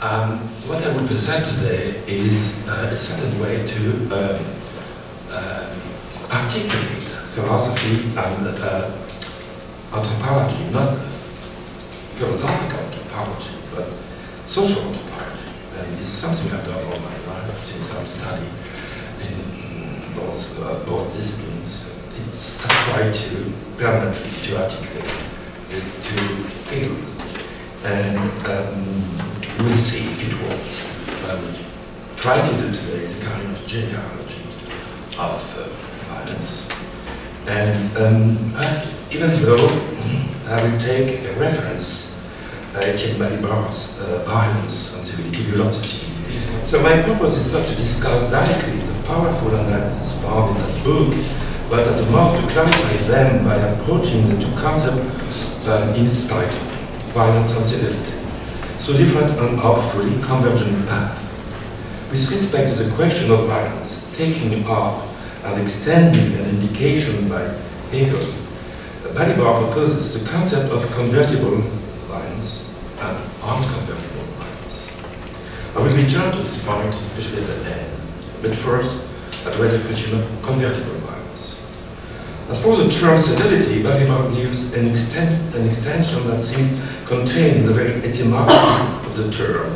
Um, what I will present today is uh, a certain way to um, uh, articulate philosophy and uh, anthropology, not philosophical anthropology, but social anthropology. And something I've done all my life since I've studied in both, uh, both disciplines. It's, I try to permanently to articulate these two fields. And um, we'll see if it works. Um, try to do today is a kind of genealogy of uh, violence. And um, I, even though I will take a reference, uh, Etienne Balibar's uh, Violence and Civility, Civility. So my purpose is not to discuss directly the powerful analysis found in that book, but at the most to clarify them by approaching the two concepts um, in its title, violence and civility so different and hopefully convergent paths. With respect to the question of violence, taking up and extending an indication by Hegel, Balibar proposes the concept of convertible violence and unconvertible violence. I will return to this point, especially at the end, but first address the question of convertible. As for the term civility, Balibar gives an, extent, an extension that seems to contain the very etymology of the term.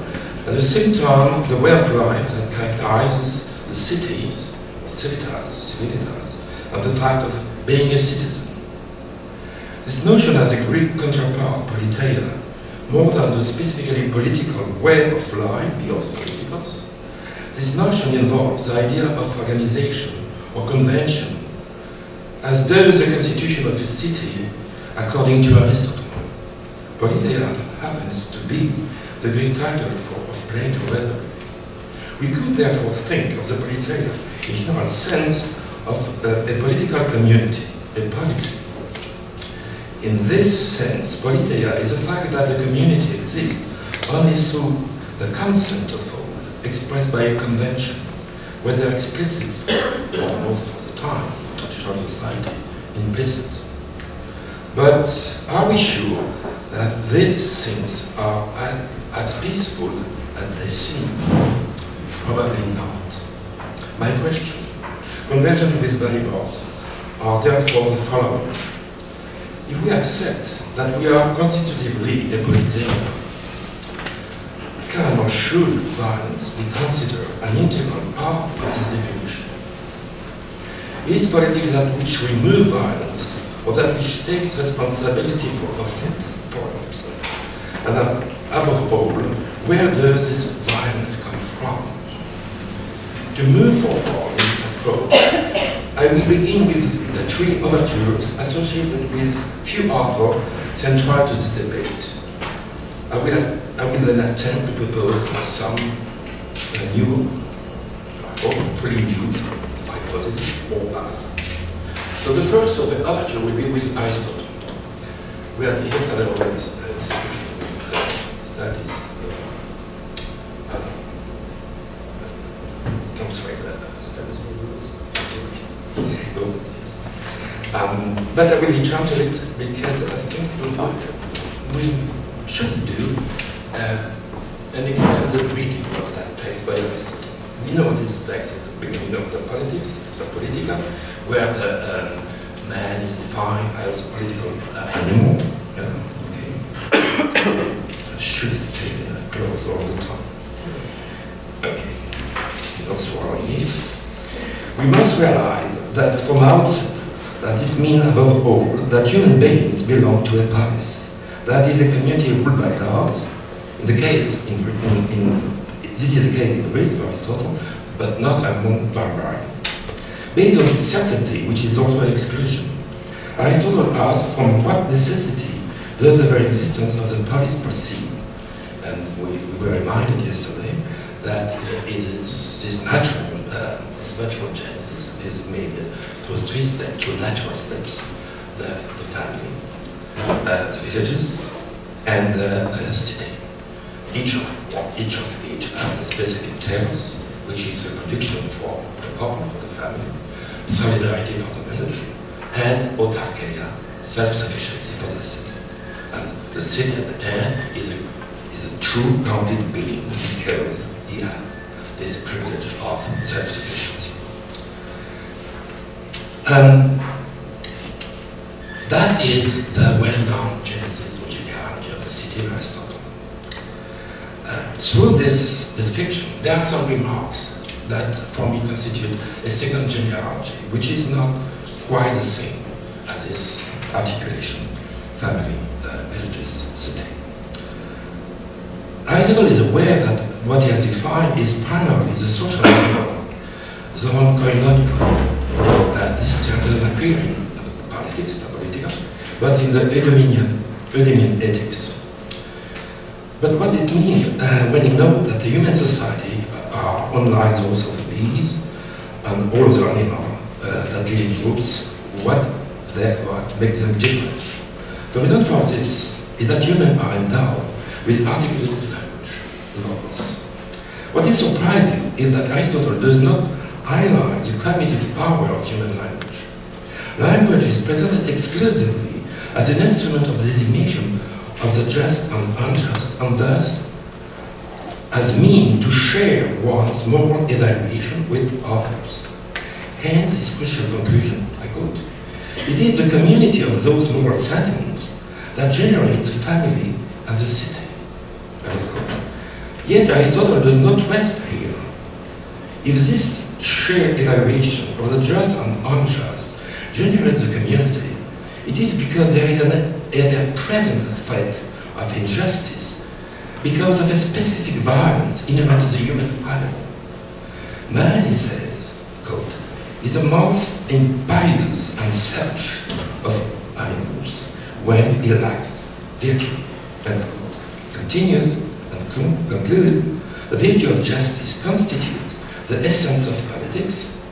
At the same time, the way of life that characterizes the cities, civitas, civilitas, and the fact of being a citizen. This notion has a Greek counterpart, politeia, more than the specifically political way of life, bios politikos. This notion involves the idea of organization or convention, as though the constitution of a city, according to Aristotle, Politeia happens to be the Greek title for, of Plato Republic. We could therefore think of the Politeia in general sense of a, a political community, a polity. In this sense, Politeia is the fact that the community exists only through the consent of all, expressed by a convention, whether explicit or most of the time, traditional society, implicit. But are we sure that these things are as peaceful as they seem? Probably not. My question, conversion with Balibars, are therefore the following. If we accept that we are constitutively politeia, can or should violence be considered an integral part of this definition? Is politics that which remove violence or that which takes responsibility for offense? For themselves. And above all, where does this violence come from? To move forward in this approach, I will begin with the three overtures associated with few authors central to this debate. I will, I will then attempt to propose some uh, new, or pretty new, hypothesis or path. So the first of the overture will be with Aristotle. We had yesterday already uh, discussion that is uh, uh, I'm sorry, um, but I will return to it because I think we, might, we should do uh, an extended reading of that text by Aristotle. We know this text is the beginning of the politics, the political, where the um, man is defined as a political uh, animal. okay. should stay close all the time. Okay, not swallowing it. We must realize that from outset, that this means above all that human beings belong to a polis. That is a community ruled by laws. In the case in, in, in this is the case in Greece for Aristotle, but not among barbarians. Based on certainty, which is also an exclusion, Aristotle asks from what necessity does the very existence of the polis proceed? and we, we were reminded yesterday that uh, this natural, uh, this natural genesis is made through three steps, through natural steps: the, the family, uh, the villages, and the uh, city. Each of each of each has a specific telos, which is reproduction for the couple, for the family, solidarity for the village, and autarkeia, self-sufficiency for the city. And the city at the end is a is the true grounded being because he has this privilege of self-sufficiency. Um, that is the well-known genesis or genealogy of the city of Aristotle. Through this description, there are some remarks that for me constitute a second genealogy, which is not quite the same as this articulation, family, uh, villages, city. Aristotle is aware that what he has defined is primarily the social level, the one koinonical, uh, this term doesn't appear in politics, the political, but in the Eudemian, Eudemian ethics. But what it means uh, when you know that the human society are unlike those of the bees and all the animals uh, that live in groups, what, they, what makes them different? The reason for this is that humans are endowed with articulated language, logos. What is surprising is that Aristotle does not highlight the cognitive power of human language. Language is presented exclusively as an instrument of designation of the just and unjust, and thus as mean to share one's moral evaluation with others. Hence this crucial conclusion, I quote, it is the community of those moral sentiments that generate the family and the city. Yet Aristotle does not rest here. If this shared evaluation of the just and unjust generates the community, it is because there is an ever-present effect of injustice because of a specific violence inherent to the human animal. Man, he says, quote, is the most impious and savage of animals when he lacks virtue, end quote. Continues and conclude, the virtue of justice constitutes the essence of politics.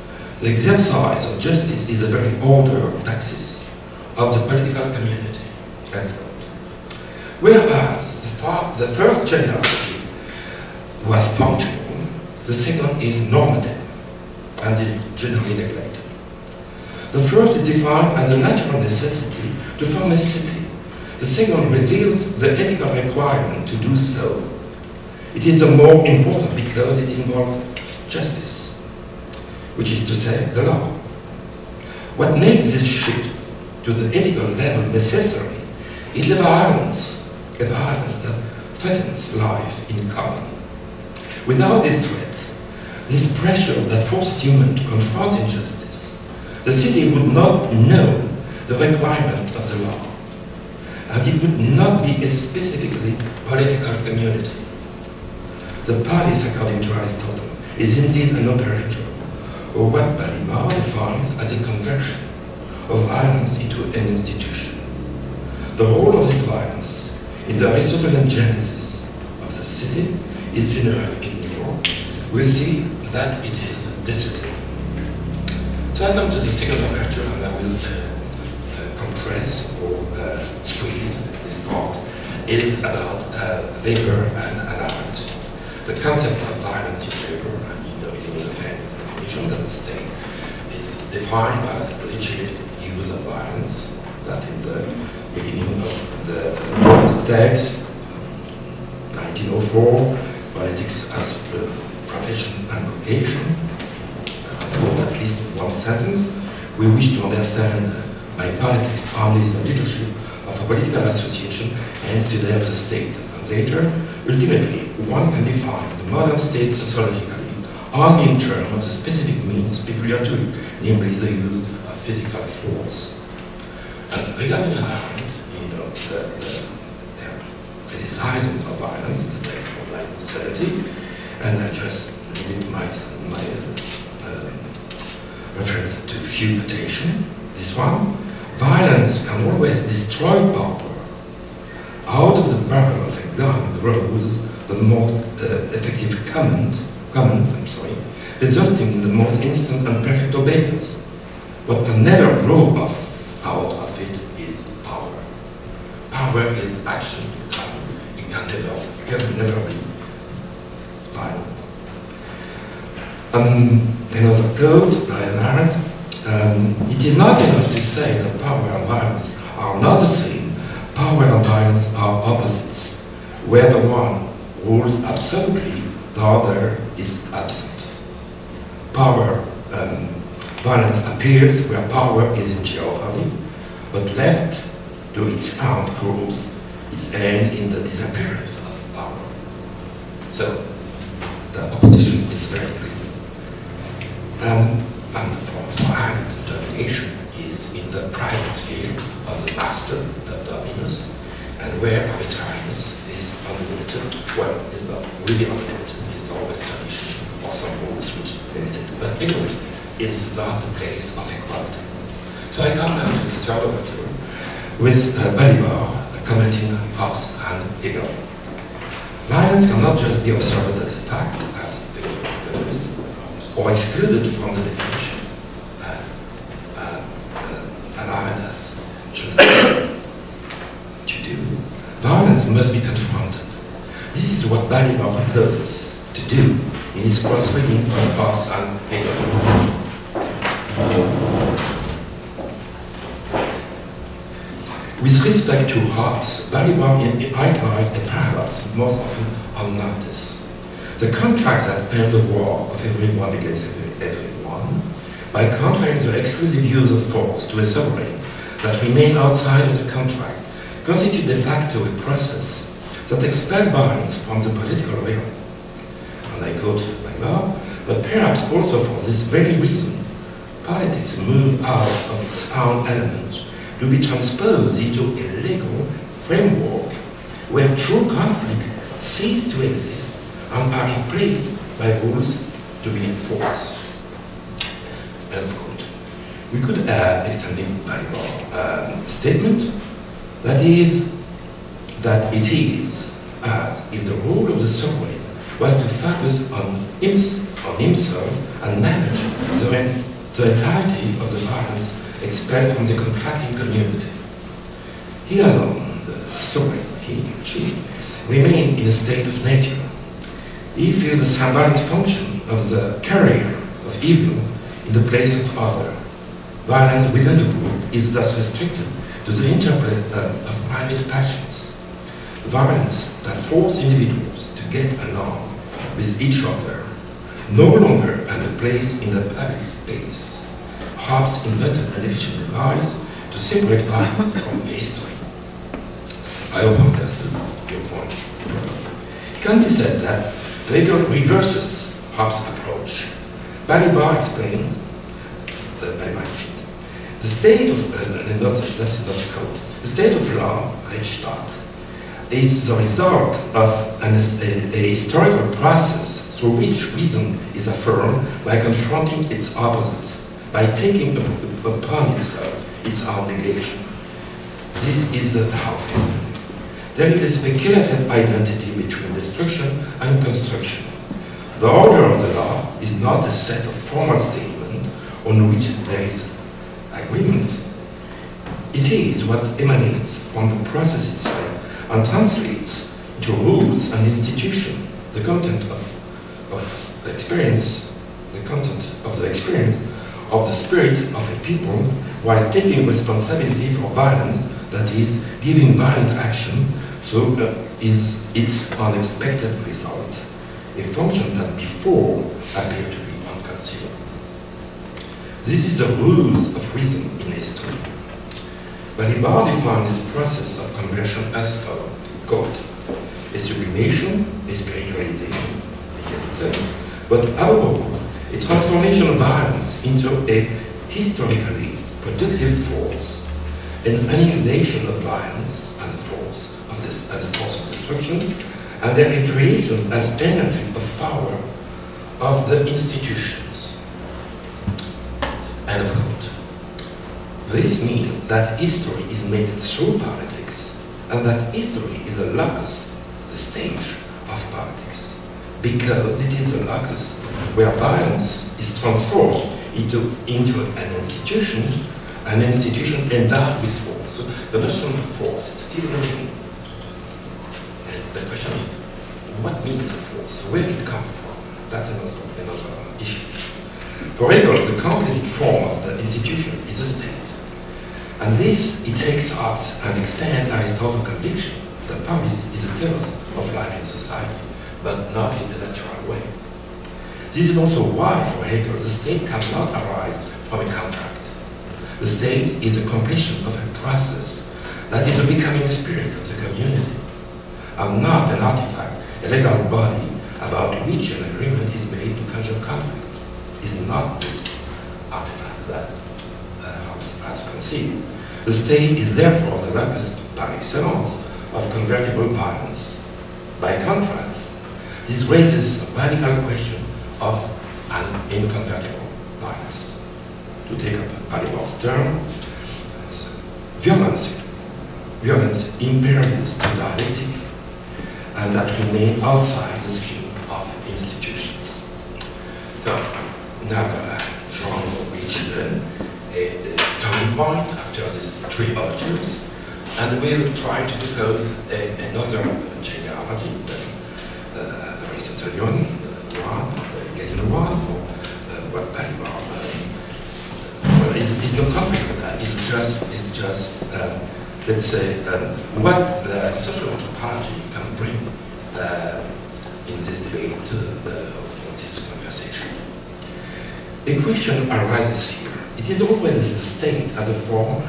The exercise of justice is the very order of praxis of the political community, end quote. Whereas the, the first genealogy was functional, the second is normative and is generally neglected. The first is defined as a natural necessity to form a city. The second reveals the ethical requirement to do so. It is the more important because it involves justice, which is to say, the law. What makes this shift to the ethical level necessary is the violence, a violence that threatens life in common. Without this threat, this pressure that forces humans to confront injustice, the city would not know the requirement of the law, and it would not be a specifically political community. The polis, according to Aristotle, is indeed an operator, or what Balibar defines as a conversion of violence into an institution. The role of this violence in the Aristotelian genesis of the city is generally ignored. We'll see that it is decisive. So I come to the second overture and I will uh, uh, compress or uh, squeeze this part. is about uh, Weber and Arendt. The concept of violence in Weber, and you know, you know the famous definition that the state is defined as legitimate use of violence, that in the beginning of the uh, text, 1904, politics as profession and vocation, uh, at least one sentence, we wish to understand uh, by politics only the leadership of a political association and today of the state. And later, ultimately, one can define the modern state sociologically only in terms of the specific means peculiar to it, namely the use of physical force. And regarding Arendt, you know, the, the of violence in the text from 1970, and I just limit my, my uh, reference to few quotation. This one, violence can always destroy power. Out of the barrel of a gun grows the most uh, effective command, command I'm sorry, resulting in the most instant and perfect obedience. What can never grow off out of it is power. Power is action. You can, it can never, it can never be violent. Um, another quote by Arendt, um, it is not enough to say that power and violence are not the same. Power and violence are opposites, where the one rules absolutely, the other is absent. Power, um, violence appears where power is in jeopardy, but left to its rules, its end in the disappearance of power. So the opposition is very clear. Um, and for, for Arendt, domination is in the private sphere of the master, the dominus, and where arbitrariness is unlimited, well, is not really unlimited, is always tradition or some rules which limit it. But anyway, is not the place of equality. So I come now to the third overture with uh, Balibar commenting Hobbes and Hegel. Violence cannot just be observed as a fact, as does, or excluded from the definition as uh, uh, allowed to do. Violence must be confronted. This is what Balibar proposes to do in his cross-reading of Hobbes and Hegel. With respect to hearts, Hobbes, Balibar highlights the paradox most often unnoticed. The contracts that end the war of everyone against everyone by conferring the exclusive use of force to a sovereign that remain outside of the contract constitute de facto a process that expels violence from the political realm. And I quote Balibar, but perhaps also for this very reason, politics move out of its own elements to be transposed into a legal framework where true conflict cease to exist and are replaced by rules to be enforced. End of quote. We could add, extending Balibar um, statement that is that it is as if the role of the sovereign was to focus on, hims on himself and manage the, the entirety of the violence expelled from the contracting community. He alone, the sovereign, he, she, remained in a state of nature. He filled the symbolic function of the carrier of evil in the place of other. Violence within the group is thus restricted to the interplay uh, of private passions. Violence that forces individuals to get along with each other no longer has a place in the public space. Hobbes invented an efficient device to separate violence from history. I hope I understood your point. It can be said that Hegel reverses Hobbes' approach. Balibar explained, uh, Balibar the state of, uh, that's not a code, the state of law, Rechtsstaat, is the result of an, a, a, historical process through which reason is affirmed by confronting its opposite, by taking upon itself its obligation. This is the thing. There is a speculative identity between destruction and construction. The order of the law is not a set of formal statements on which there is agreement. It is what emanates from the process itself and translates to rules and institution the content of, of experience, the content of the experience of the spirit of a people while taking responsibility for violence, that is, giving violent action, so uh, is its unexpected result, a function that before appeared to be unconceivable. This is the rules of reason in history. Balibar defines this process of conversion as follows, quote, a sublimation, a spiritualization, but above all, a transformation of violence into a historically productive force, an annihilation of violence as a force of this, as a force of destruction, and their recreation as energy of power of the institutions. End of quote. This means that history is made through politics, and that history is a locus, the stage of politics because it is a locus where violence is transformed into, into an institution, an institution endowed with force. So the notion of force still remains. And the question is, what means the force? Where did it come from? That's another, another issue. For Hegel, the completed form of the institution is a state. And this, it takes up and expands Aristotle's conviction that Paris is a terrace of life in society but not in a natural way. This is also why, for Hegel, the state cannot arise from a contract. The state is a completion of a process that is the becoming spirit of the community, and not an artifact, a legal body about which an agreement is made to conjure conflict. Is not this artifact that has conceived. The state is therefore the locus par excellence of convertible violence. By contrast, this raises a radical question of an inconvertible violence. To take up Balibar's term, violence, violence impervious to dialectic and that remain outside the scheme of institutions. So, now uh, Jean reached a, a turning point after these three overtures, and we'll try to propose a, another genealogy, the, uh, the Aristotelian one, the Hegelian one, or uh, what. Um, well, it's, it's no conflict with that. It's just, it's just um, let's say, um, what the social anthropology can bring uh, in this debate, uh, in this conversation. A question arises here. It is always the state as a form,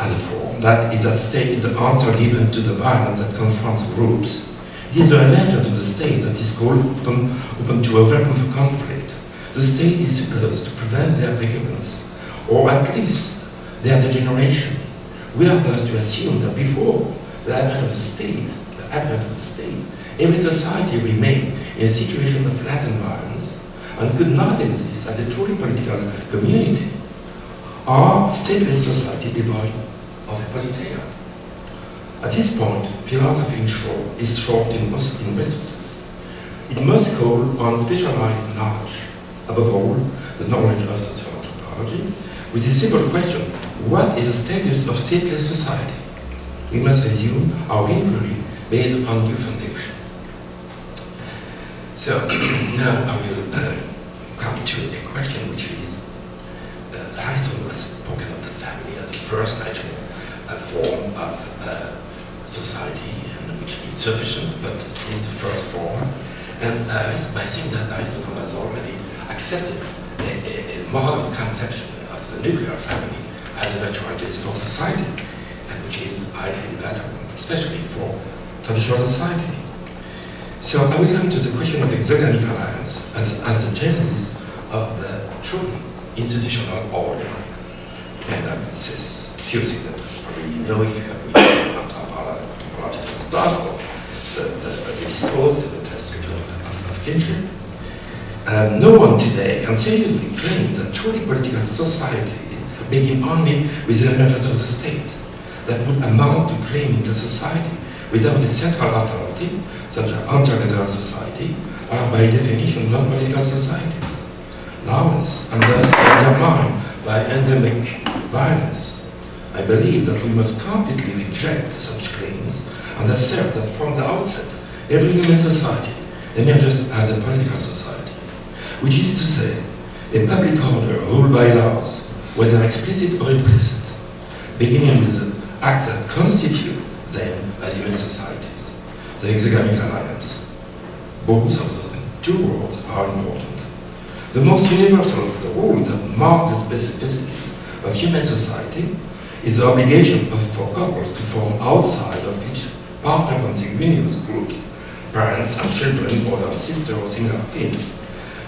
as a form that is at stake in the answer given to the violence that confronts groups. It is the emergence of the state that is called open, open to overcome the conflict. The state is supposed to prevent their recurrence, or at least their degeneration we are thus to assume that before the advent of the state, the advent of the state, every society remained in a situation of latent violence and could not exist as a truly political community or stateless society devoid of a politeia. At this point, philosophy is short in, most, in resources. It must call on specialized knowledge, above all, the knowledge of social anthropology, with a simple question, what is the status of stateless society? We must resume our inquiry based on new foundation. So now I will uh, come to a question which is, uh, Aristotle has spoken of the family as the first natural uh, form of uh, society, and which is sufficient, but it is the first form. And uh, I think that Aristotle has already accepted a, a, a modern conception of the nuclear family as a natural base for society, and which is highly debatable, especially for traditional society. So I will come to the question of exogamic alliance as, as the genesis of the true institutional order. And um, this is a few things that probably you know if you have read anthropological stuff or the, the, the discourse the test of, of kinship. Um, no one today can seriously claim that truly political society begin only with the emergence of the state that would amount to claiming the society without a central authority, such as hunter-gatherer society, are by definition non-political societies, lawless and thus undermined by endemic violence. I believe that we must completely reject such claims and assert that from the outset, every human society emerges as a political society, which is to say, a public order ruled by laws whether explicit or implicit, beginning with the acts that constitute them as human societies, the exogamic alliance. Both of the two rules are important. The most universal of the rules that mark the specificity of human society is the obligation of, for couples to form outside of each partner consanguineous groups, parents and children, brother and sister or similar.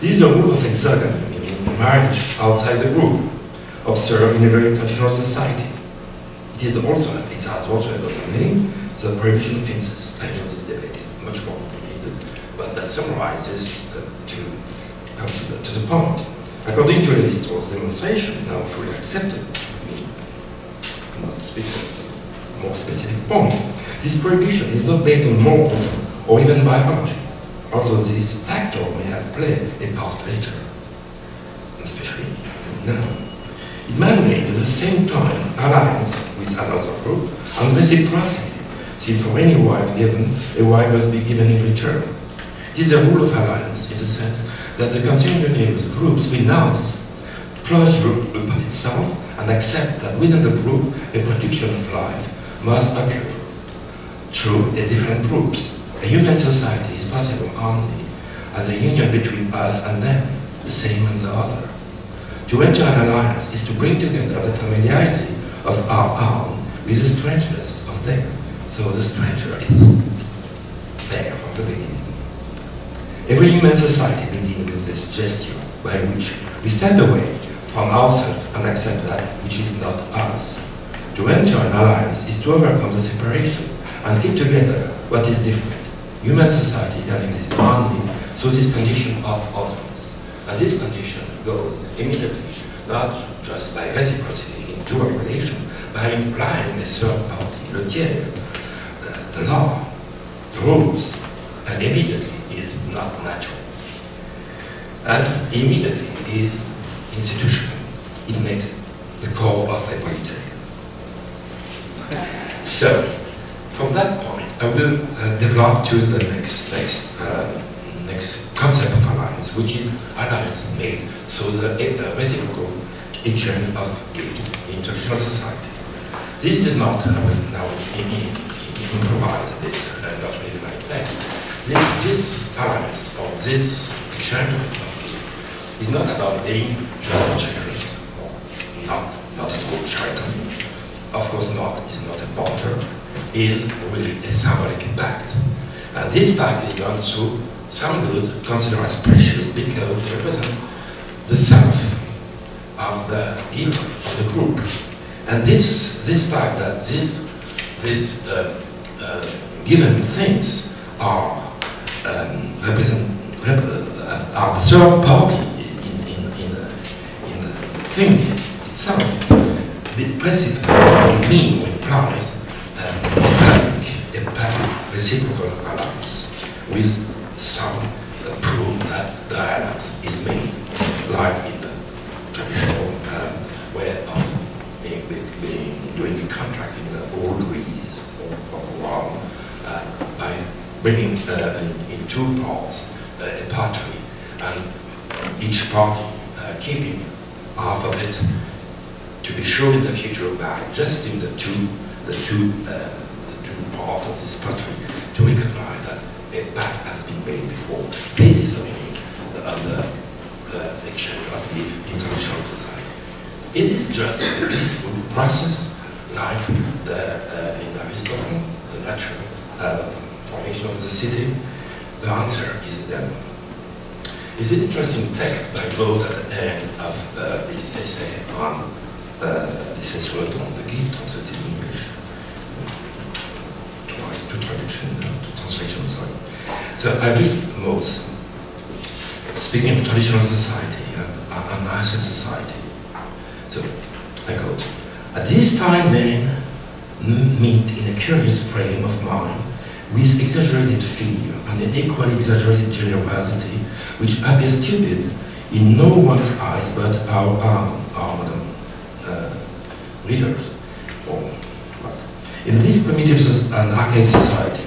This is the rule of exogamy, meaning marriage outside the group, observed in a very traditional society. It is also, it has also another name, the prohibition of incest. I know this debate is much more complicated, but that summarizes uh, to come to the, to the point. According to Aristotle's demonstration, now fully accepted, I mean, I'm not speaking of some more specific point, this prohibition is not based on morals or even biology, although this factor may have played a part later, especially now. It mandates at the same time alliance with another group and reciprocity, since for any wife given, a wife must be given in return. It is a rule of alliance in the sense that the consanguineous groups renounce close group upon itself and accept that within the group a production of life must occur through the different groups. A human society is possible only as a union between us and them, the same and the other. To enter an alliance is to bring together the familiarity of our own with the strangeness of them. So the stranger is there from the beginning. Every human society begins with this gesture by which we stand away from ourselves and accept that which is not us. To enter an alliance is to overcome the separation and keep together what is different. Human society can exist only through this condition of otherness. And this condition goes immediately, not just by reciprocity in dual relation, by implying a third party, le tiers, the law, the rules, and immediately is not natural. And immediately is institutional. It makes the core of a polity. So, from that point, I will uh, develop to the next next uh, next concept of alliance, which is alliance made so the uh, reciprocal exchange of gift in traditional society. This is not, I will now in, bit, uh, not really my text. This, this alliance or this exchange of, of is not about being just generous or not, not at all charitable. Of course not, is not a barter, is really a symbolic pact. And this pact is done through some good considered as precious because they represent the self of the giver, of the group. And this, this fact that this, this uh, given things are um, represent, rep uh, are the third party in, in, in, uh, in the thing itself, the principle mean implies um, a public, reciprocal alliance with some uh, proof that the alliance is made, like in the traditional uh, way of being, being, doing the contract in the old Greece or, or Rome uh, bringing uh, in, in, two parts uh, a party and each party uh, keeping half of it to be sure in the future by adjusting the two the two the two parts of this pottery to recognize that a pact has been made before. This is the meaning of the uh, exchange of the international society. Is this just a peaceful process like the, uh, in Aristotle, the natural uh, formation of the city? The answer is no. It's an interesting text by Mauss at the end of uh, this essay on uh, this is word on the gift translated in English. Twice, to traduction, uh, to translation, sorry. So I read Mauss speaking of traditional society and uh, Asian society. So I quote, At this time men meet in a curious frame of mind with exaggerated fear and an equally exaggerated generosity which appears stupid in no one's eyes but our, our, our modern uh, readers. Or what? In this primitive and archaic society,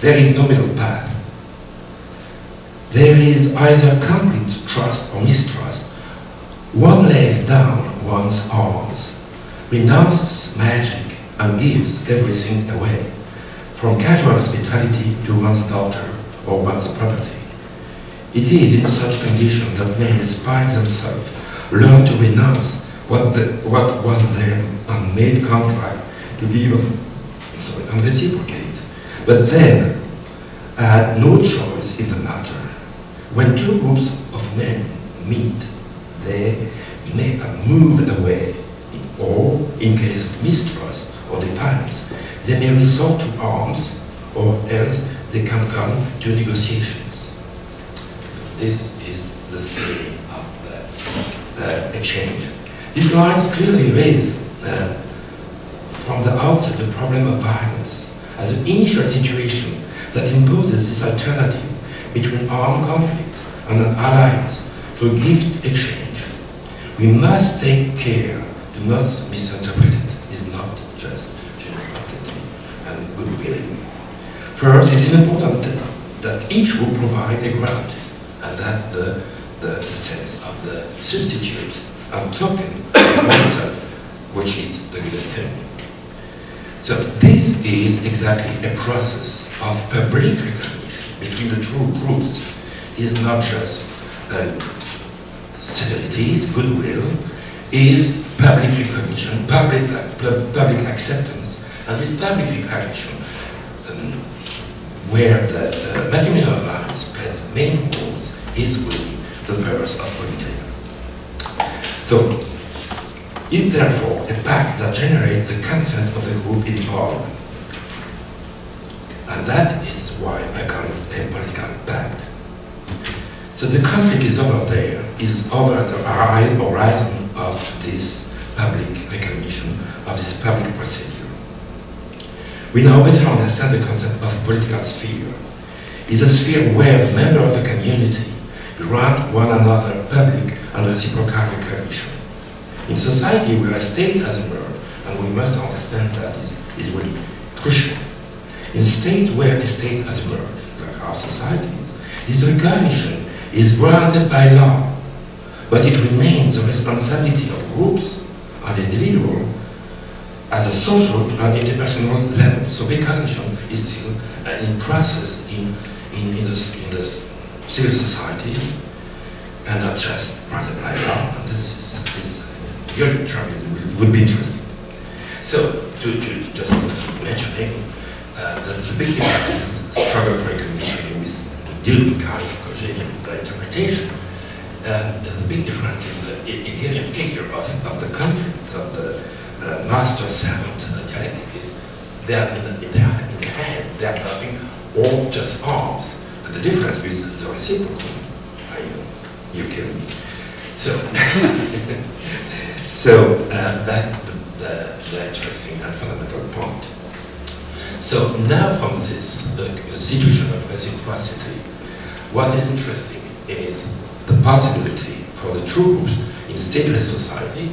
there is no middle path. There is either complete trust or mistrust. One lays down one's arms, renounces magic, and gives everything away, from casual hospitality to one's daughter or one's property. It is in such conditions that men, despite themselves, learn to renounce what, the, what was their unmade contract to give sorry, and reciprocate. But then, I had no choice in the matter. When two groups of men meet, they may have moved away, or in case of mistrust or defiance, they may resort to arms, or else they can come to negotiations. So this is the story of the uh, exchange. These lines clearly raise uh, from the outset the problem of violence as an initial situation that imposes this alternative between armed conflict and an alliance through gift exchange. We must take care to not misinterpret it. It's not just generosity and goodwilling. First, it's important that each will provide a grant and that the, the, the sense of the substitute and token of oneself, which is the good thing. So this is exactly a process of public recognition between the two groups. It is not just um, civilities, goodwill, is public recognition, public, public acceptance, and this public recognition, where the uh, alliance plays main roles, is really the purpose of Politeia. So, is therefore a pact that generates the consent of the group involved. And that is why I call it a political pact. So the conflict is over there, is over the horizon of this public recognition, of this public procedure. We now better understand the concept of political sphere. It's a sphere where the members of the community grant one another public and reciprocal recognition. In society where a state as has emerged, and we must understand that is, is really crucial. In a state where a state has emerged, like our societies, this recognition is granted by law, but it remains the responsibility of groups and individuals as a social and interpersonal level. So recognition is still in process in, in, in, the, in the civil society and not just by law. And this is, is your trouble would be interesting. So, to, to just mention uh, the, the, big difference is struggle for recognition with dual kind of Caucasian interpretation. And the big difference is the Hegelian figure of, of the conflict of the uh, master-servant uh, dialectic is they are in, the, hand, they are nothing, or just arms. And the difference with the reciprocal, I know, you kill me. So, So uh, that's the, the, the, interesting and fundamental point. So now from this uh, situation of reciprocity, what is interesting is the possibility for the troops in a stateless society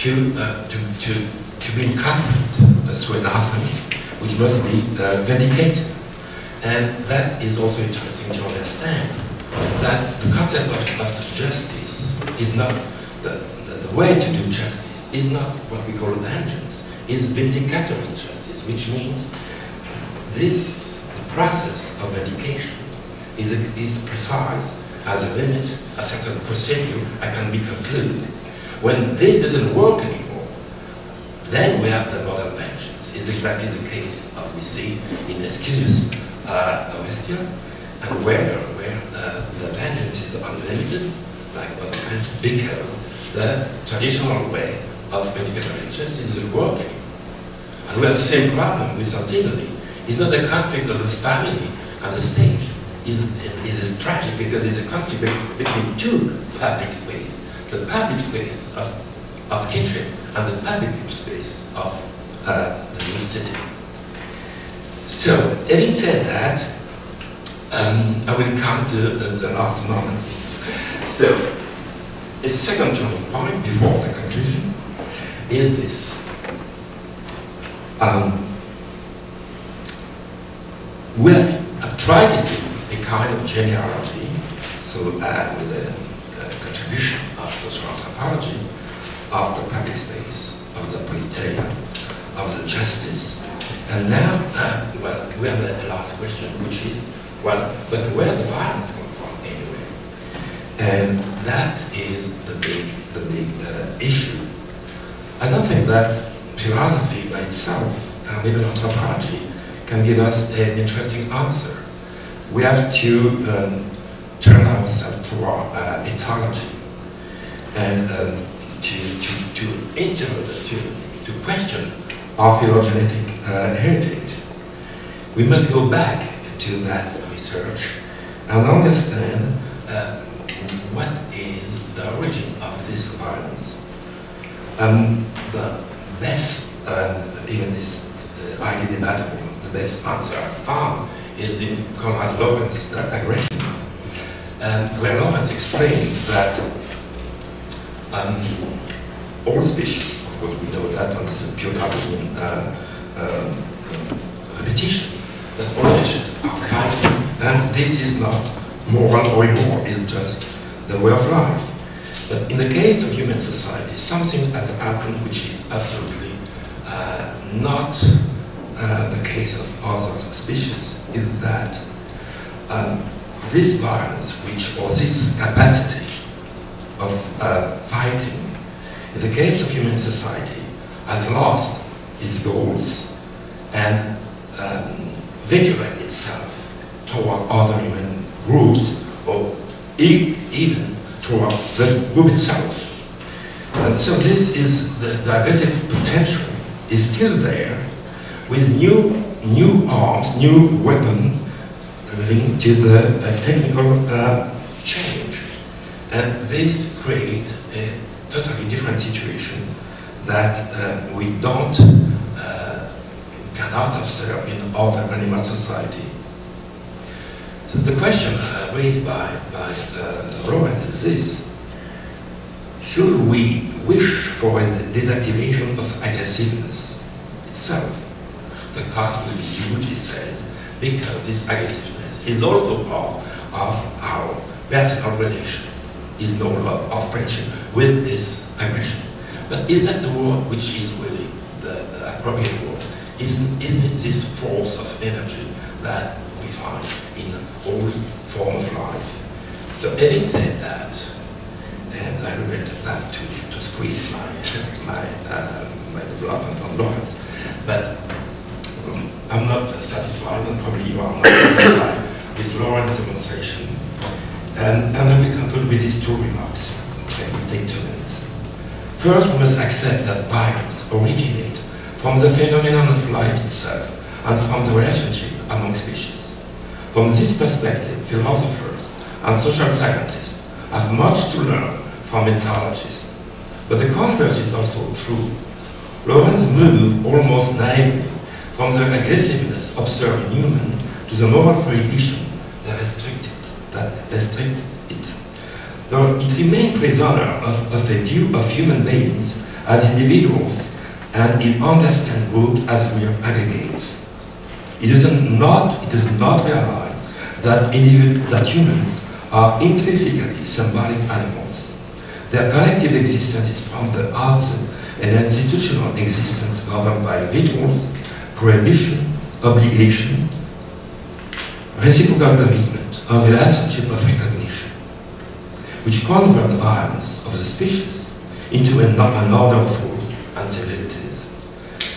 to, uh, to, to, to be in conflict through an offense which must be uh, vindicated. And that is also interesting to understand that the concept of, of justice is not the, the way to do justice is not what we call vengeance, is vindicatory justice, which means this process of vindication is, is precise, has a limit, a certain procedure, I can be conclusive. When this doesn't work anymore, then we have the modern vengeance. It's exactly the case of we see in Aeschylus uh, and where, where uh, the vengeance is unlimited, like I mentioned, because the traditional way of medical justice is not working. And we have the same problem with Antigone. It's not a conflict of the family and the state. It's, it's tragic because it's a conflict between two public space. The public space of, of kinship and the public space of uh, the new city. So, having said that, um, I will come to uh, the last moment. So, a second turning point before the conclusion is this. Um, we have, have, tried to do a kind of genealogy, so uh, with a, contribution of social anthropology, of the public space, of the politeia, of the justice, and now, uh, well, we have a last question, which is, well, but where the violence come from anyway? And that is the big, the big uh, issue. I don't think that philosophy by itself, and even anthropology, can give us an interesting answer. We have to um, turn ourselves to our uh, ethology and um, to, to, to, inter to, to question our phylogenetic uh, heritage. We must go back to that research and understand uh, what is the origin of this violence. Um, the best, uh, even this uh, highly debatable, the best answer I found is in Konrad Lorenz's uh, aggression, and where Lorenz explained that um, all species, of course we know that, and this is pure Darwinian uh, um, repetition, that all species are fighting, and this is not moral or immoral, it's just the way of life. But in the case of human society, something has happened which is absolutely uh, not uh, the case of other species is that um, this violence, which or this capacity of uh, fighting, in the case of human society, has lost its goals and um, redirect itself toward other human groups or e even toward the group itself. And so this is the, aggressive potential is still there with new, new arms, new weapons linked to the uh, technical uh, change. And this creates a totally different situation that uh, we don't cannot observe in other animal society. So the question raised by, by Lorenz is this. Should we wish for a deactivation of aggressiveness itself? The cost will be huge, he says, because this aggressiveness is also part of our personal relation, is no love or friendship with this aggression. But is that the word which is really the, the appropriate word? Isn't, isn't it this force of energy that we find in all form of life? So having said that, and I regret have to, to squeeze my, my, uh, my development on Lorenz, but I'm not satisfied, and probably you are not satisfied with Lorenz's demonstration. Um, and, and I will conclude with these two remarks. They will take two minutes. First, we must accept that violence originates from the phenomenon of life itself and from the relationship among species. From this perspective, philosophers and social scientists have much to learn from ethologists. But the converse is also true. Lorenz moved almost naively from the aggressiveness observed in human to the moral prohibition that restricted, that it though it remained prisoner of, of a view of human beings as individuals and it understands groups as mere aggregates. It does not, it does not realize that, that humans are intrinsically symbolic animals. Their collective existence is from the outside an institutional existence governed by rituals, prohibition, obligation, reciprocal commitment, and relationship of recognition which convert the violence of the species into an, an order of rules and civilities.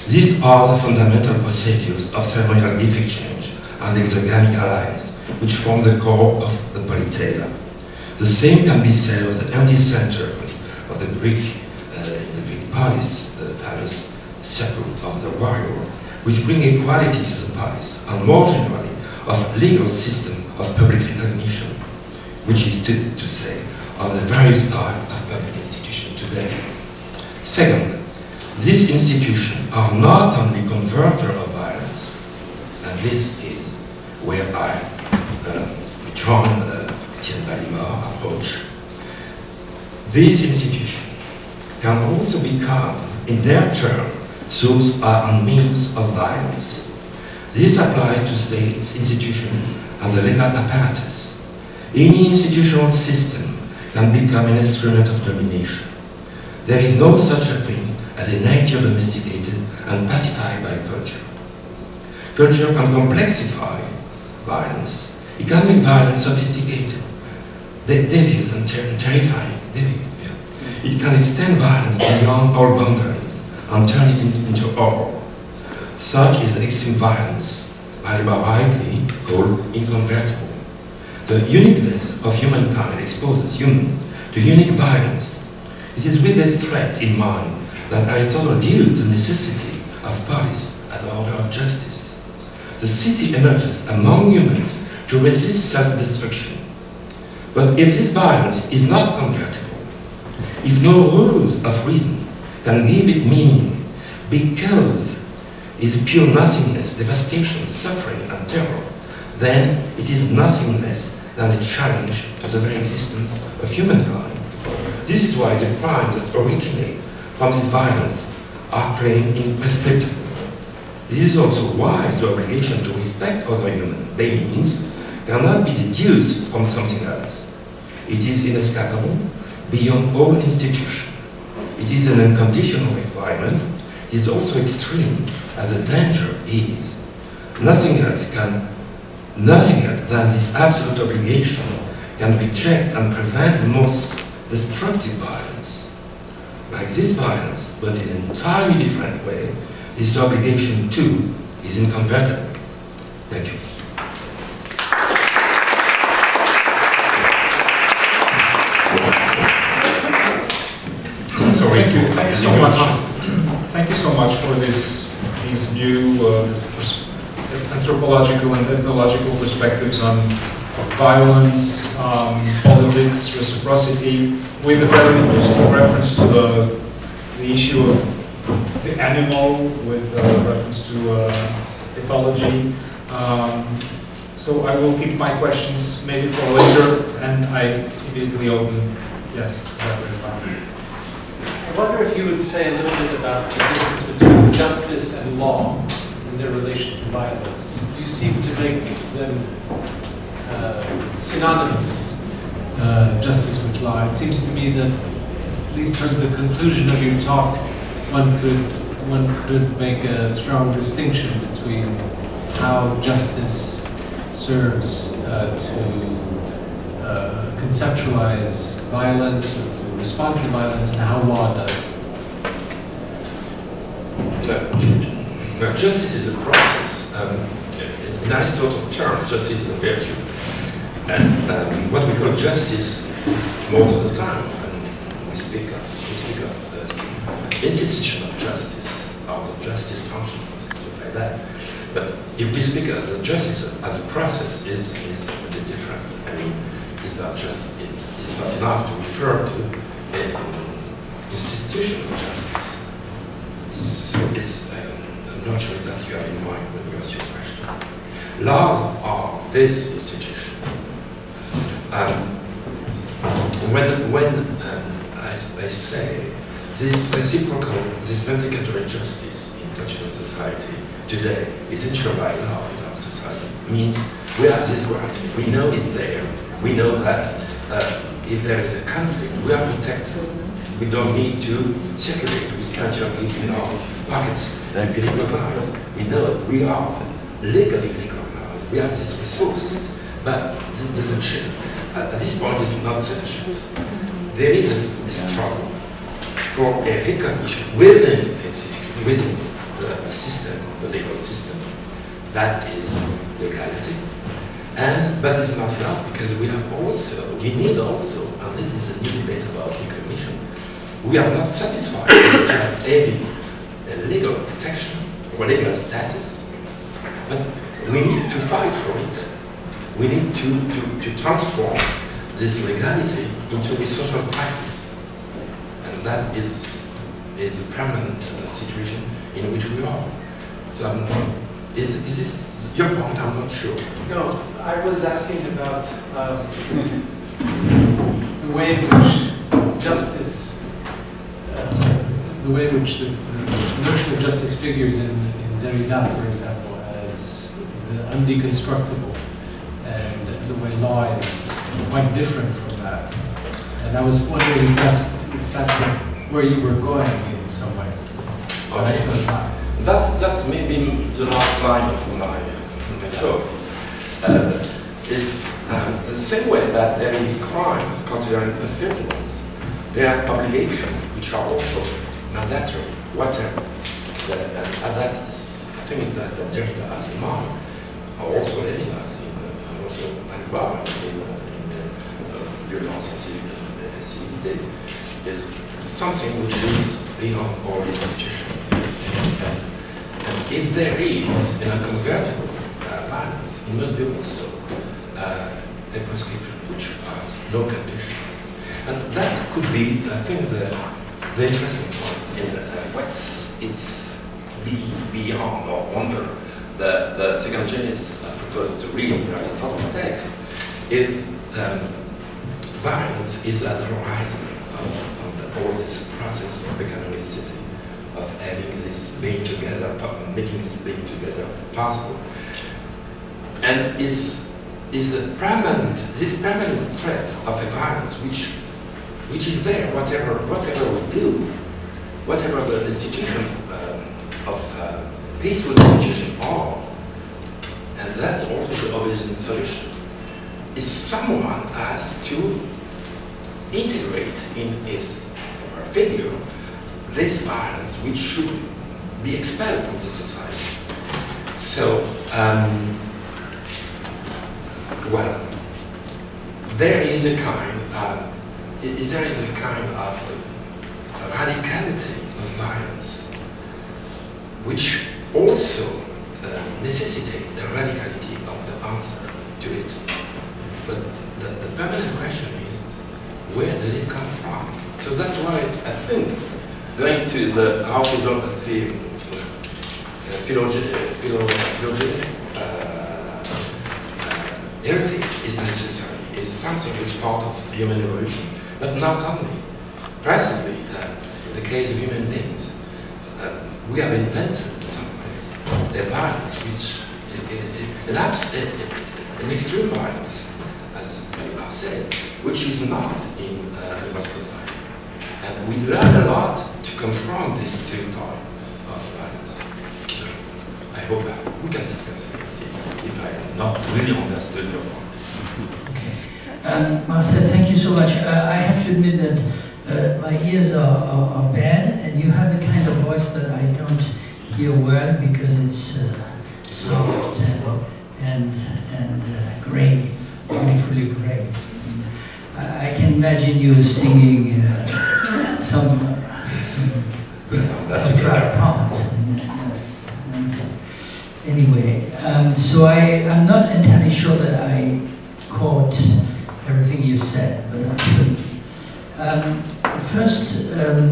These are the fundamental procedures of ceremonial gift exchange and exogamic alliance, which form the core of the politeia. The same can be said of the empty center of the Greek, uh, the Greek polis, the famous circle of the warrior, which bring equality to the polis, and more generally, of legal system of public recognition, which is to, to say, of the various types of public institution today. Second, these institutions are not only converter of violence, and this is where I uh, join the Etienne approach. These institutions can also become, in their turn, source and means of violence. This applies to states, institutions, and the legal apparatus. Any institutional system can become an instrument of domination. There is no such a thing as a nature domesticated and pacified by culture. Culture can complexify violence. It can make violence sophisticated, devious and ter terrifying. Devious, yeah. It can extend violence beyond all boundaries and turn it into horror. Oh, such is the extreme violence, Balibar rightly called inconvertible. The uniqueness of humankind exposes human to unique violence. It is with this threat in mind that Aristotle viewed the necessity of polis as the order of justice. The city emerges among humans to resist self-destruction. But if this violence is not convertible, if no rules of reason can give it meaning, because it's pure nothingness, devastation, suffering, and terror, then it is nothing less than a challenge to the very existence of humankind. This is why the crimes that originate from this violence are plain imprescriptible. This is also why the obligation to respect other human beings cannot be deduced from something else. It is inescapable beyond all institution. It is an unconditional requirement. It is also extreme as the danger is nothing else can, nothing else than this absolute obligation can checked and prevent the most destructive violence. Like this violence, but in an entirely different way, this obligation too is inconvertible. Thank you. Much. Thank you so much for this these new uh, this anthropological and ethnological perspectives on violence, um, politics, reciprocity, with a very interesting reference to the the issue of the animal, with reference to uh, ethology. Um, so I will keep my questions maybe for later, and I immediately open. Yes, that is fine. I wonder if you would say a little bit about the difference between justice and law in their relation to violence. You seem to make them uh, synonymous. Uh, justice with law. It seems to me that, at least towards the conclusion of your talk, one could one could make a strong distinction between how justice serves uh, to uh, conceptualize violence respond to violence and how law does. Well, justice is a process. Um, in Aristotle term, justice is a virtue. And um, what we call justice, most of the time, when we speak of, we speak of uh, institution of justice, or the justice function, things like that. But if we speak of the justice as a process, is is a bit different. I mean, it's not just it, it's not enough to refer to an institution of justice. So it's um, I'm not sure that you have in mind when you ask your question. Laws are this institution. Um, when when um, I, I say this reciprocal, this vindicatory justice in international society today is ensured by law in our society. Means we have this right, we know it's there, we know that uh, if there is a conflict, we are protected. We don't need to circulate with of in our pockets and be. We know we are legally recognized. We have this resource, but this doesn't change. At this point, it's not sufficient. There is a, a struggle for a recognition within the institution, within the, the system, the legal system. That is legality. And, but it's not enough because we have also, we need also, and this is a new debate about recognition, we are not satisfied with just having a legal protection or legal status, but we need to fight for it. We need to, to, to transform this legality into a social practice And that is is a permanent uh, situation in which we are. So I'm is, is this your point? I'm not sure. No, I was asking about um, the way in which justice, uh, the way in which the, the, notion of justice figures in, in Derrida, for example, as the undeconstructible, and the way law is quite different from that. And I was wondering if that's that's where you were going in some way. Okay. I suppose not. That, that's maybe the last line of my, my talk. Uh, is um, the same way that there is crimes considered prescriptive. There are obligations which are also mandatory. The, and that is, I think that the Derrida in mind, are also letting us in, uh, and also environment in, uh, in the uh, violence and civility is something which is beyond all institution. And, and if there is an unconvertible it must be also uh, a prescription which has no condition. And that could be, I think, the, the interesting point in uh, what's it's be, beyond or under the, the second genesis I propose to read in Aristotle text, if um, violence is at the horizon of all this process of becoming a city, of having this being together, making this being together possible. And is is a permanent, this permanent threat of a violence which which is there, whatever whatever we do, whatever the institution uh, of uh, peaceful execution are, and that's also the original solution, is someone has to integrate in his or figure this violence which should be expelled from the society. So, um, well, there is a kind, um, is there is a kind of radicality of violence which also uh, necessitate the radicality of the answer to it. But the, the permanent question is, where does it come from? So that's why I think going to the how philosophy, uh, phylogeny, uh, uh, heritage is necessary, is something which is part of human evolution, but not only. Precisely, uh, in the case of human beings, uh, we have invented in some ways the violence which elapses an extreme violence, as Balibar says, which is not in uh, animal society. And we learn a lot to confront this stereotype of violence. So I hope we can discuss it if I have not really understood your point. Okay. Um, Marcel, thank you so much. Uh, I have to admit that uh, my ears are, are, are, bad, and you have the kind of voice that I don't hear well because it's uh, soft and and, and uh, grave, beautifully grave. I, I, can imagine you singing uh, some, some proud parts. Anyway, um, so I, I'm not entirely sure that I caught everything you said, but actually, um, first um,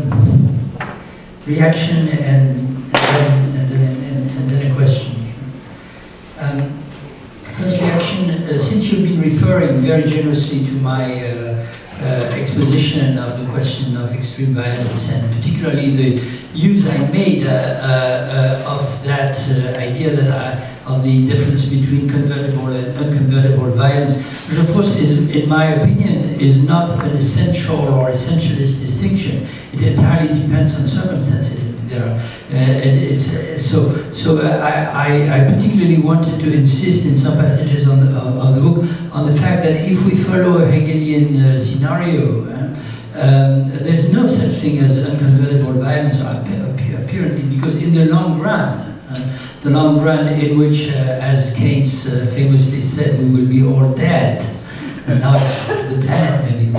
reaction and, and, then, and, then, and, and then a question. Um, first reaction, uh, since you've been referring very generously to my uh, exposition of the question of extreme violence and particularly the use I made uh, uh, of that uh, idea that I, of the difference between convertible and unconvertible violence, which is, in my opinion, is not an essential or essentialist distinction. It entirely depends on circumstances. There uh, and it's, uh, so so uh, I, I, particularly wanted to insist in some passages on the, of the book on the fact that if we follow a Hegelian uh, scenario, um, there's no such thing as unconvertible violence apparently because in the long run, the long run in which, uh, as Keynes uh, famously said, we will be all dead. And now it's the planet, maybe.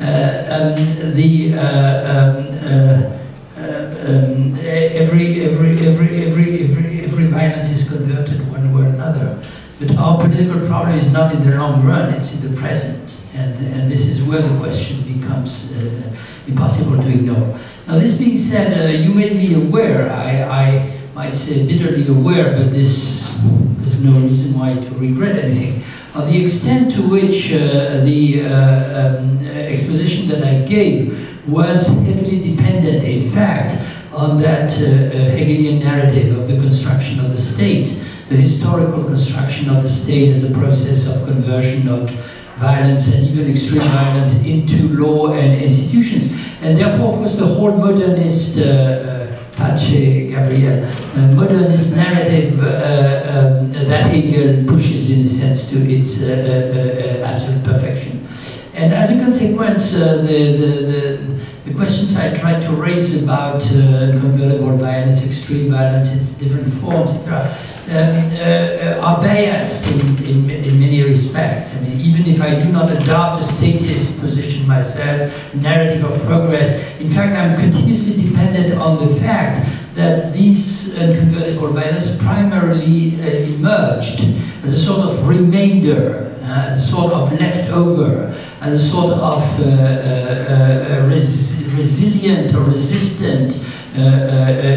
Uh, um, the um, um, every every every every every every violence is converted one way or another. But our political problem is not in the long run; it's in the present, and and this is where the question becomes uh, impossible to ignore. Now, this being said, uh, you made me aware. I, I might say bitterly aware, but this there's no reason why to regret anything, of the extent to which uh, the uh, um, exposition that I gave was heavily dependent, in fact, on that uh, uh, Hegelian narrative of the construction of the state, the historical construction of the state as a process of conversion of violence and even extreme violence into law and institutions. And therefore, of course, the whole modernist uh, Pace Gabriel, a modernist narrative uh, um, that Hegel pushes in a sense to its uh, uh, uh absolute perfection. And as a consequence, uh, the, the, the, the, questions I tried to raise about uh, violence, extreme violence, its different forms, etc., um, are biased in, in, in, many respects. I mean, even if I do not adopt a statist position myself, narrative of progress, in fact, I'm continuously dependent on the fact that these unconvertible violence primarily uh, emerged as a sort of remainder, uh, as a sort of leftover, as a sort of uh, uh, uh res resilient or resistant uh,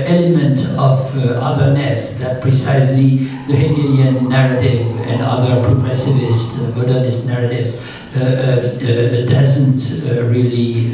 element of otherness that precisely the Hegelian narrative and other progressivist, modernist narratives doesn't really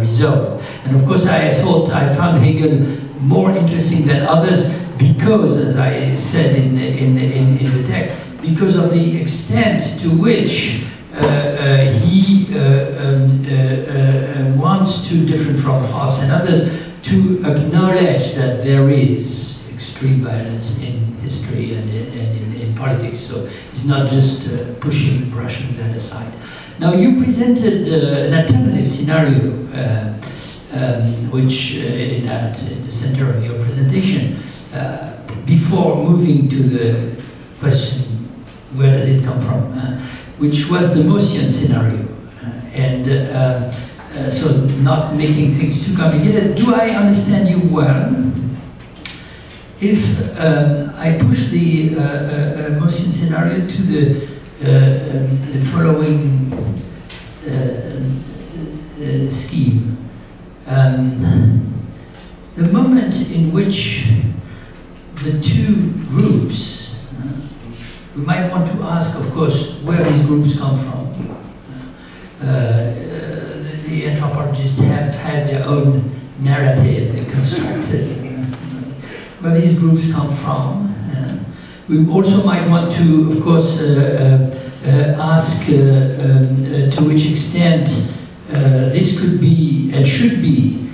resolve. And of course, I thought I found Hegel more interesting than others because, as I said in the, in the, in, in the text, because of the extent to which uh, uh, he uh, um, uh, uh, wants to, different from Hobbes and others, to acknowledge that there is extreme violence in history and in, and in, in politics. So it's not just pushing and brushing that aside. Now you presented an alternative scenario, um, which uh, in, at, the center of your presentation, uh, before moving to the question, where does it come from, uh, which was the Maussian scenario. and so not making things too complicated. Do I understand you well? If um, I push the uh, uh, Maussian scenario to the, uh, um, the following uh, scheme, um, the moment in which the two groups, we might want to ask, of course, where these groups come from the anthropologists have had their own narrative they constructed. where these groups come from. Uh, we also might want to, of course, uh, uh, uh ask uh, um, to which extent this could be and should be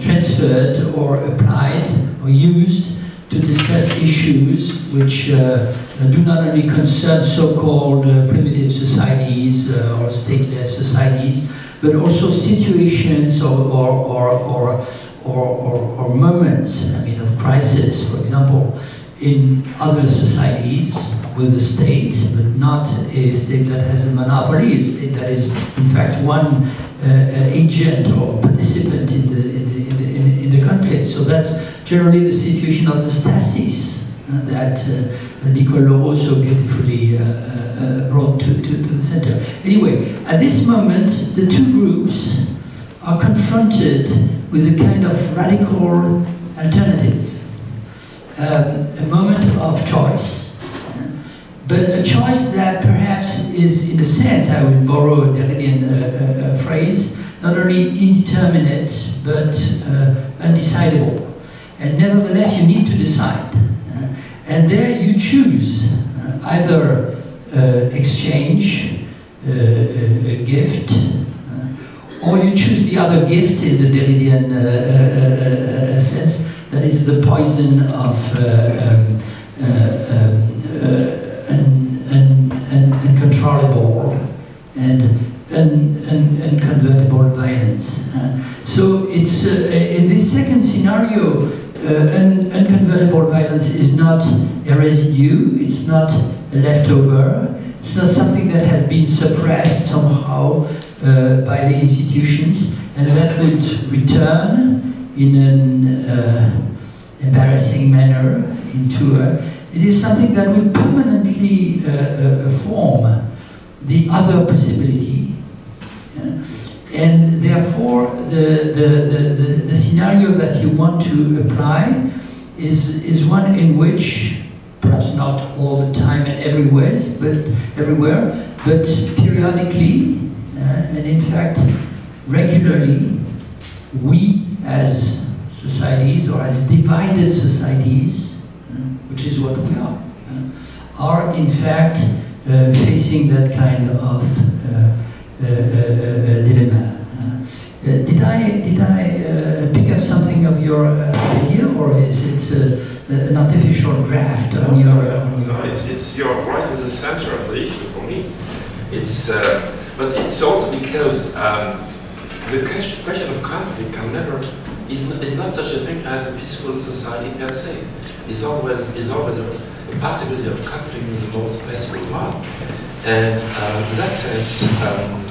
transferred or applied or used to discuss issues which uh, do not only concern so-called uh, primitive societies uh, or stateless societies, but also situations or, or, or, or, moments, I mean, of crisis, for example, in other societies with a state, but not a state that has a monopoly, a state that is, in fact, one uh, agent or participant in the, in the, in the, in the, the conflict. So that's generally the situation of the stasis uh, that uh, Nicolo also beautifully uh, uh, brought to, to, to the center. Anyway, at this moment, the two groups are confronted with a kind of radical alternative, um, a moment of choice, but a choice that perhaps is, in a sense, I would borrow a Derridian uh, uh, phrase, not only indeterminate, but uh, undecidable. And nevertheless, you need to decide. Uh, and there you choose uh, either uh, exchange, a gift, or you choose the other gift in the Derridian sense, that is the poison of um, um, un, uncontrollable and and, and, and convertible violence. Uh, so it's uh, in this second scenario, uh, un, unconvertible violence is not a residue, it's not a leftover. It's not something that has been suppressed somehow uh, by the institutions and that would return in an uh, embarrassing manner into a, it is something that would permanently uh, uh form the other possibility. Yeah? And therefore, the, the, the, the, scenario that you want to apply is, is one in which perhaps not all the time and everywhere, but everywhere, but periodically, uh, and in fact, regularly, we as societies or as divided societies, uh, which is what we are, uh, are in fact uh, facing that kind of uh, uh, uh, uh dilemma. did I did I pick up something of your idea, or is it? an artificial graft on your... On your no, it's, it's, you're right in the center of the issue for me. It's, but it's also because um, the question of conflict can never, is not, is not such a thing as a peaceful society per se. It's always, is always a, a, possibility of conflict in the Mauss peaceful one. And um, in that sense, um,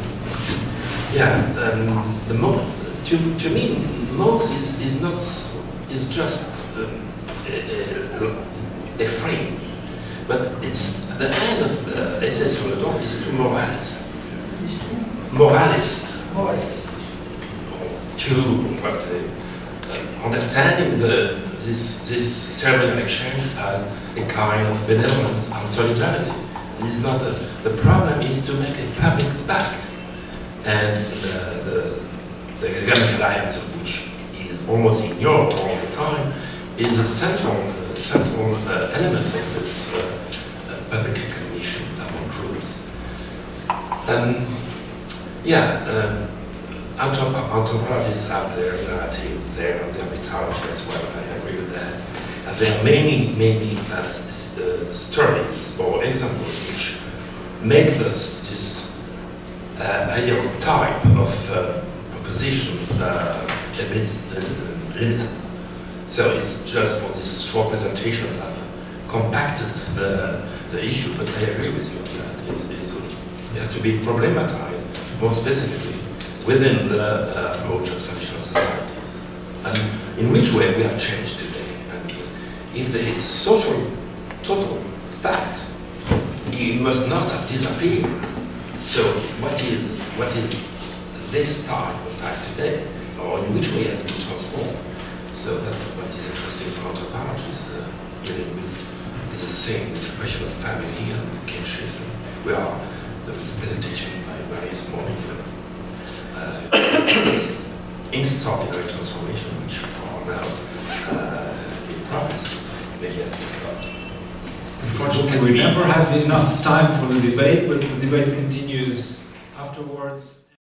yeah, um, the mo to, to me, most is, is not, is just um, a frame. But it's the end of the essay sur le don is too moralist. Moralist. Moralist. To what's uh, understanding the this this ceremonial exchange as a kind of benevolence and solidarity. It is not a, the problem is to make a public pact, and the, the, the exogamic alliance, which is almost in Europe all the time, is a central, uh, central uh, element of this uh, uh, public recognition among groups. Um, yeah, um, anthropo anthropologists have their narrative, their, their mythology as well, I agree with that. And there are many, many uh, uh, stories or examples which make this, this uh, ideal type of uh, proposition uh, a bit limited. So it's just for this short presentation I've compacted the, the issue, but I agree with you that. It has to be problematized more specifically within the uh, approach of traditional societies. And in which way we have changed today. And if there is a social total fact, it must not have disappeared. So what is, what is this type of fact today, or in which way has been transformed? So that what is interesting for anthropologists uh, dealing with is the same, with the question of family and kinship. We are, there was a presentation by this morning, uh, this extraordinary transformation which are now uh, in progress. Unfortunately, we never have enough time for the debate, but the debate continues afterwards.